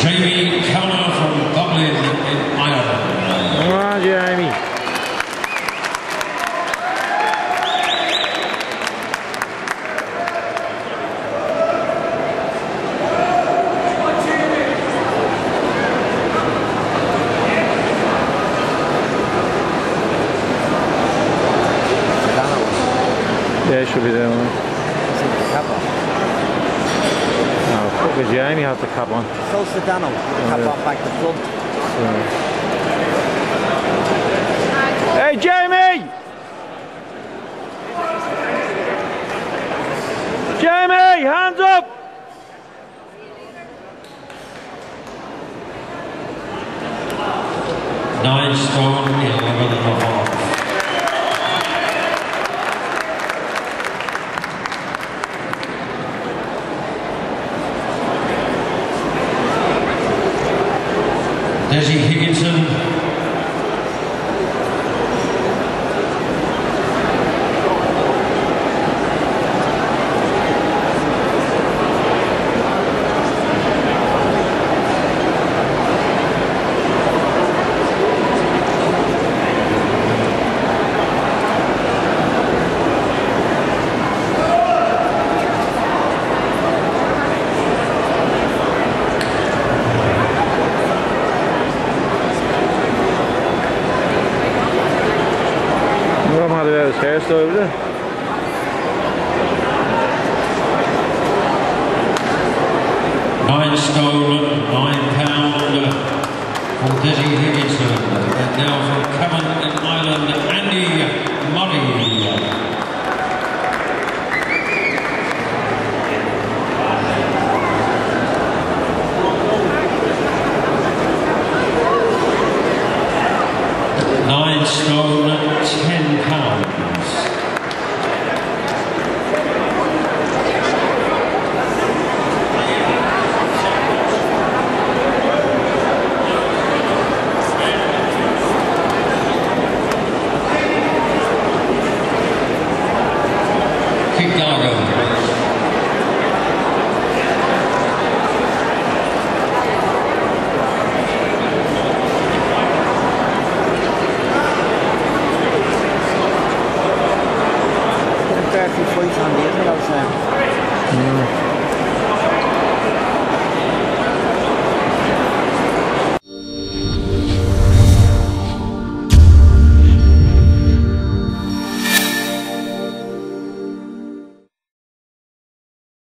Jamie Kavanagh from Dublin in Ireland. Come on, Jamie. Yeah, should be there. One. Fucking Jamie has the cap on. So Sedano, cap Yeah. on back to front. Hey, Jamie! Jamie, hands up! Nine stone, eleven and a half. Desi Higginson. just over there. Nine stolen, nine pound uh, from Desi Higginson. Uh, and now from Cavan and Ireland, Andy Murray. Nine stone 10 pounds. Kick Doggo. fotografia foi em janeiro, né, Lausanne. Hum.